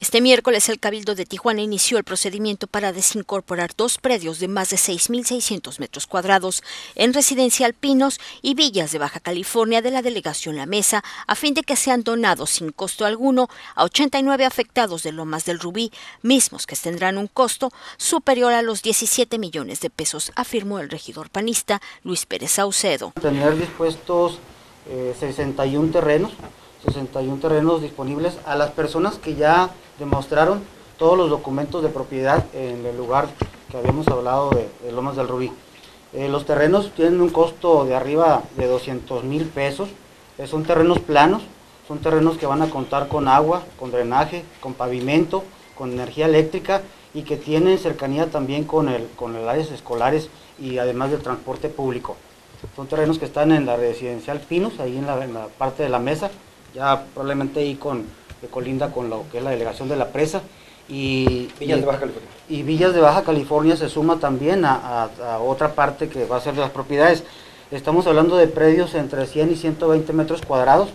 Este miércoles el Cabildo de Tijuana inició el procedimiento para desincorporar dos predios de más de 6.600 metros cuadrados en Residencial Pinos y Villas de Baja California de la delegación La Mesa a fin de que sean donados sin costo alguno a 89 afectados de Lomas del Rubí, mismos que tendrán un costo superior a los 17 millones de pesos, afirmó el regidor panista Luis Pérez Saucedo. Tener dispuestos 61 eh, terrenos 61 terrenos disponibles a las personas que ya demostraron todos los documentos de propiedad en el lugar que habíamos hablado de, Lomas del Rubí. Eh, los terrenos tienen un costo de arriba de 200 mil pesos, eh, son terrenos planos, son terrenos que van a contar con agua, con drenaje, con pavimento, con energía eléctrica y que tienen cercanía también con, el, con las áreas escolares y además del transporte público. Son terrenos que están en la residencial Pinos, ahí en la, en la parte de la mesa, ya probablemente ahí con, colinda con lo que es la delegación de la presa. Y Villas de Baja California. Y Villas de Baja California se suma también a, otra parte que va a ser de las propiedades. Estamos hablando de predios entre 100 y 120 metros cuadrados.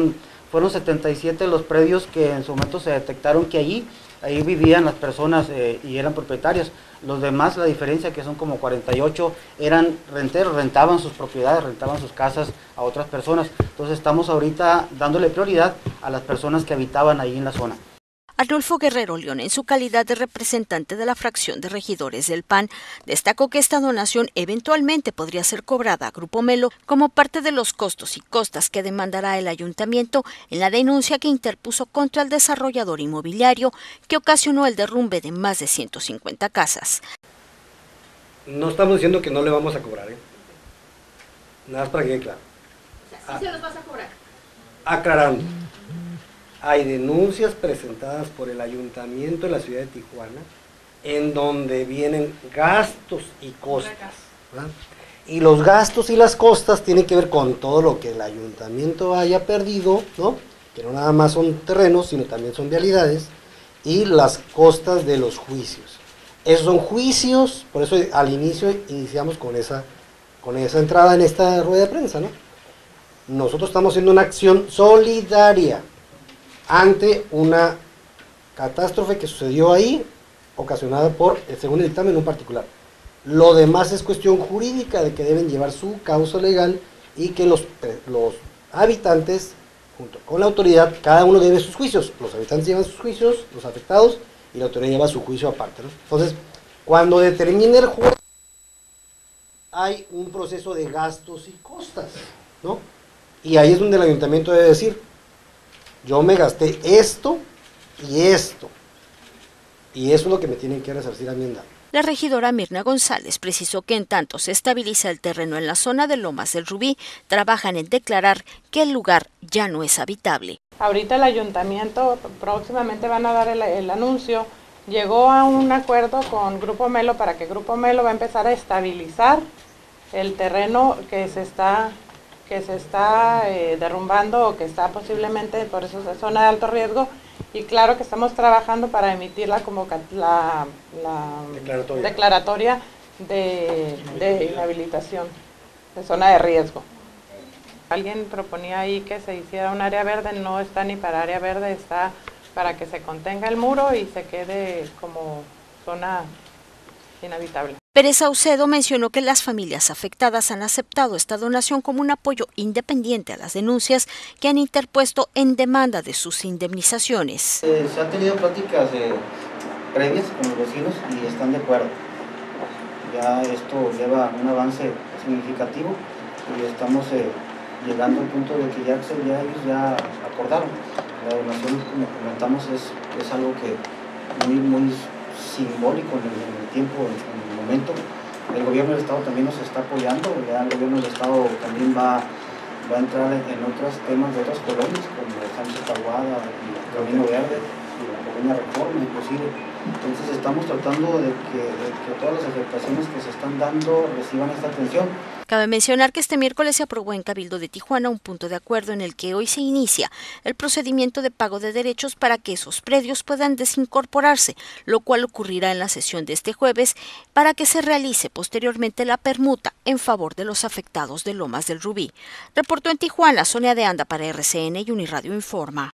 Fueron 77 los predios que en su momento se detectaron que allí, ahí vivían las personas eh, y eran propietarias. Los demás, la diferencia que son como 48, eran renteros, rentaban sus propiedades, rentaban sus casas a otras personas. Entonces estamos ahorita dándole prioridad a las personas que habitaban ahí en la zona. Arnulfo Guerrero León, en su calidad de representante de la fracción de regidores del PAN, destacó que esta donación eventualmente podría ser cobrada a Grupo Melo como parte de los costos y costas que demandará el ayuntamiento en la denuncia que interpuso contra el desarrollador inmobiliario que ocasionó el derrumbe de más de 150 casas. No estamos diciendo que no le vamos a cobrar, ¿eh? Nada más para que quede claro. ¿Sí se los vas a cobrar? Aclarando hay denuncias presentadas por el ayuntamiento de la ciudad de Tijuana en donde vienen gastos y costas. Y los gastos y las costas tienen que ver con todo lo que el ayuntamiento haya perdido, ¿no? que no nada más son terrenos, sino también son vialidades, y las costas de los juicios. Esos son juicios, por eso al inicio iniciamos con esa, con esa entrada en esta rueda de prensa. ¿no? Nosotros estamos haciendo una acción solidaria ante una catástrofe que sucedió ahí, ocasionada por, eh, según el dictamen, un particular. Lo demás es cuestión jurídica de que deben llevar su causa legal y que los, los habitantes, junto con la autoridad, cada uno debe sus juicios. Los habitantes llevan sus juicios, los afectados, y la autoridad lleva su juicio aparte. Entonces, cuando determine el juez, hay un proceso de gastos y costas, ¿no? Y ahí es donde el ayuntamiento debe decir, yo me gasté esto y esto. Y eso es lo que me tienen que resarcir a mi La regidora Mirna González precisó que en tanto se estabiliza el terreno en la zona de Lomas del Rubí, trabajan en declarar que el lugar ya no es habitable. Ahorita el ayuntamiento próximamente van a dar el, el anuncio. Llegó a un acuerdo con Grupo Melo para que Grupo Melo va a empezar a estabilizar el terreno que se está que se está eh, derrumbando o que está posiblemente por eso es zona de alto riesgo y claro que estamos trabajando para emitir la, la, declaratoria, de, de, inhabilitación de zona de riesgo. Alguien proponía ahí que se hiciera un área verde, no está ni para área verde, está para que se contenga el muro y se quede como zona inhabitable. Pérez Saucedo mencionó que las familias afectadas han aceptado esta donación como un apoyo independiente a las denuncias que han interpuesto en demanda de sus indemnizaciones. Eh, se han tenido pláticas previas con los vecinos y están de acuerdo. Ya esto lleva un avance significativo y estamos eh, llegando al punto de que ya, ellos ya acordaron. La donación, como comentamos, es, es algo que muy, muy simbólico en el, tiempo, en, el momento. El gobierno del Estado también nos está apoyando, ya el gobierno del Estado también va, va a entrar en, otros temas de otras colonias, como Sánchez Taguada y Camino Verde colonia Reforma inclusive. Entonces estamos tratando de que, de que todas las afectaciones que se están dando reciban esta atención. Cabe mencionar que este miércoles se aprobó en Cabildo de Tijuana un punto de acuerdo en el que hoy se inicia el procedimiento de pago de derechos para que esos predios puedan desincorporarse, lo cual ocurrirá en la sesión de este jueves para que se realice posteriormente la permuta en favor de los afectados de Lomas del Rubí. Reportó en Tijuana Sonia de Anda para RCN y Uniradio Informa.